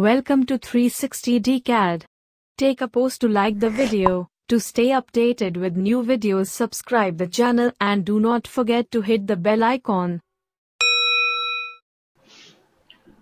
Welcome to 360D CAD. Take a pause to like the video. To stay updated with new videos subscribe the channel and do not forget to hit the bell icon.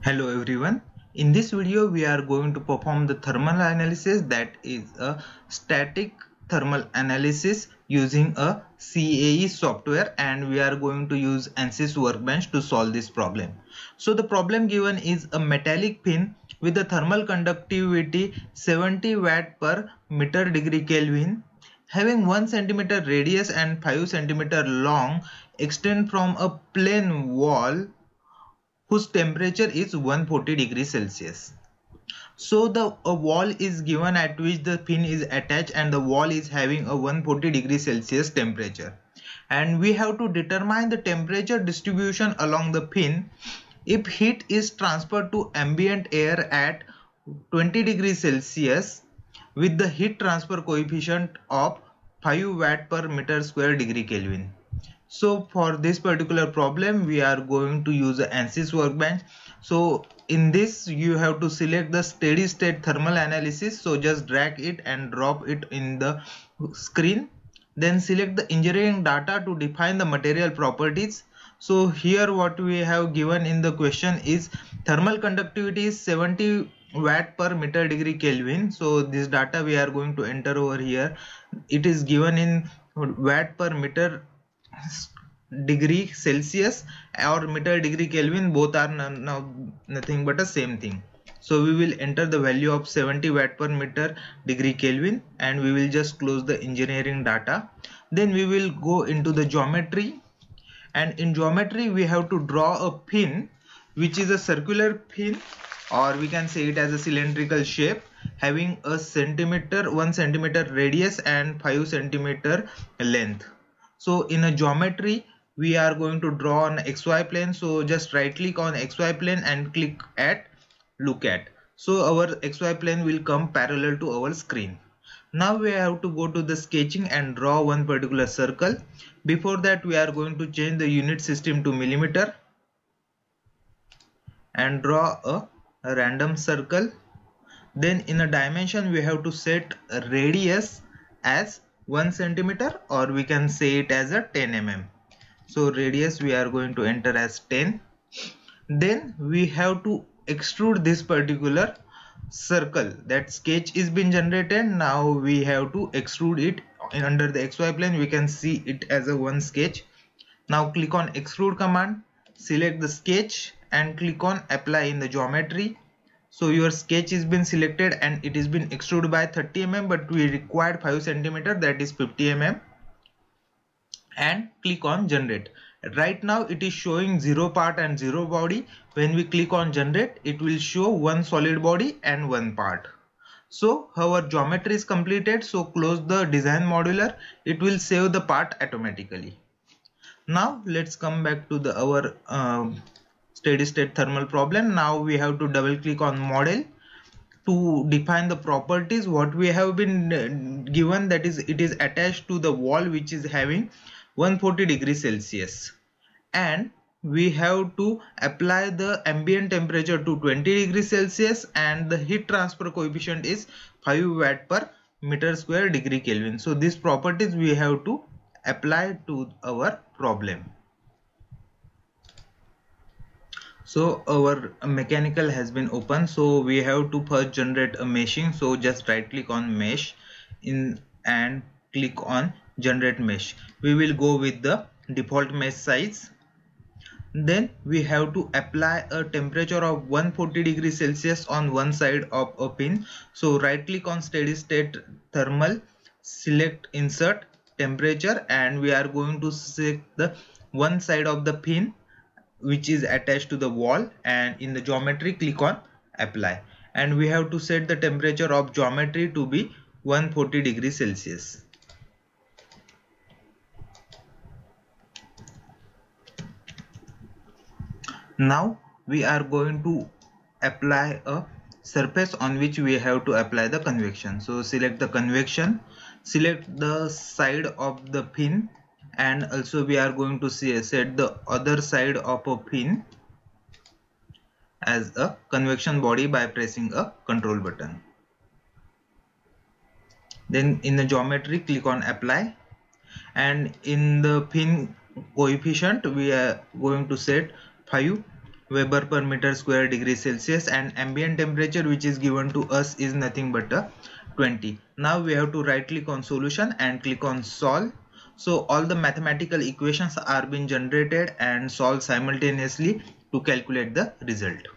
Hello everyone. In this video we are going to perform the thermal analysis that is a static thermal analysis using a CAE software and we are going to use ANSYS workbench to solve this problem. So the problem given is a metallic pin with a thermal conductivity 70 watt per meter degree Kelvin having 1 centimeter radius and 5 centimeter long extend from a plane wall whose temperature is 140 degrees Celsius. So the a wall is given at which the pin is attached and the wall is having a 140 degrees Celsius temperature. And we have to determine the temperature distribution along the pin if heat is transferred to ambient air at 20 degrees Celsius with the heat transfer coefficient of 5 watt per meter square degree Kelvin. So for this particular problem we are going to use ANSYS workbench. So in this you have to select the steady state thermal analysis. So just drag it and drop it in the screen. Then select the engineering data to define the material properties. So here what we have given in the question is thermal conductivity is 70 watt per meter degree kelvin. So this data we are going to enter over here. It is given in watt per meter degree celsius or meter degree kelvin both are now nothing but the same thing. So we will enter the value of 70 watt per meter degree kelvin and we will just close the engineering data. Then we will go into the geometry and in geometry we have to draw a pin which is a circular pin or we can say it as a cylindrical shape having a centimeter 1 centimeter radius and 5 centimeter length so in a geometry we are going to draw an xy plane. So just right click on xy plane and click at look at. So our xy plane will come parallel to our screen. Now we have to go to the sketching and draw one particular circle. Before that we are going to change the unit system to millimeter and draw a, a random circle. Then in a dimension we have to set radius as 1 centimeter or we can say it as a 10 mm so radius we are going to enter as 10 then we have to extrude this particular circle. That sketch is been generated. Now we have to extrude it under the xy plane. We can see it as a one sketch. Now click on extrude command select the sketch and click on apply in the geometry so your sketch is been selected and it is been extruded by 30 mm but we required 5 centimeter that is 50 mm. And click on generate. Right now it is showing zero part and zero body. When we click on generate it will show one solid body and one part. So our geometry is completed. So close the design modular. It will save the part automatically. Now let's come back to the our um, steady state thermal problem now we have to double click on model to define the properties what we have been uh, given that is it is attached to the wall which is having 140 degrees Celsius and we have to apply the ambient temperature to 20 degrees Celsius and the heat transfer coefficient is 5 watt per meter square degree Kelvin. So these properties we have to apply to our problem. So our mechanical has been open. So we have to first generate a meshing so just right click on mesh in and click on generate mesh. We will go with the default mesh size. Then we have to apply a temperature of 140 degrees celsius on one side of a pin. So right click on steady state thermal select insert temperature and we are going to select the one side of the pin which is attached to the wall and in the geometry click on apply. And we have to set the temperature of geometry to be 140 degrees celsius. Now we are going to apply a surface on which we have to apply the convection. So select the convection select the side of the pin and also we are going to see, set the other side of a pin as a convection body by pressing a control button. Then in the geometry click on apply. And in the film coefficient we are going to set 5 Weber per meter square degree Celsius. And ambient temperature which is given to us is nothing but a 20 now we have to right click on solution and click on solve so all the mathematical equations are being generated and solved simultaneously to calculate the result.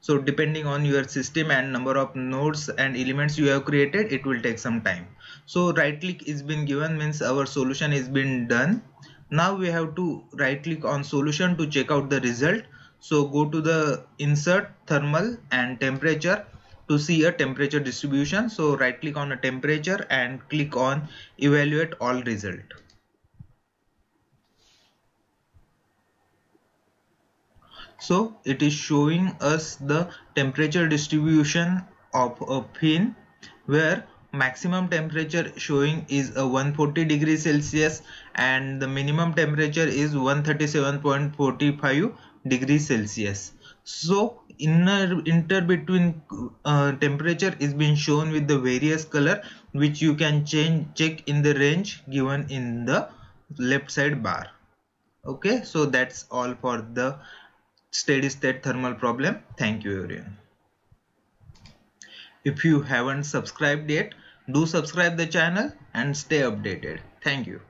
So depending on your system and number of nodes and elements you have created it will take some time. So right click is been given means our solution is been done. Now we have to right click on solution to check out the result. So go to the insert thermal and temperature to see a temperature distribution. So right click on a temperature and click on evaluate all result. So it is showing us the temperature distribution of a fin where maximum temperature showing is a 140 degrees celsius and the minimum temperature is 137.45 degrees celsius so inner inter between uh, temperature is being shown with the various color which you can change check in the range given in the left side bar. Okay so that's all for the steady state thermal problem. Thank you everyone. If you haven't subscribed yet do subscribe the channel and stay updated. Thank you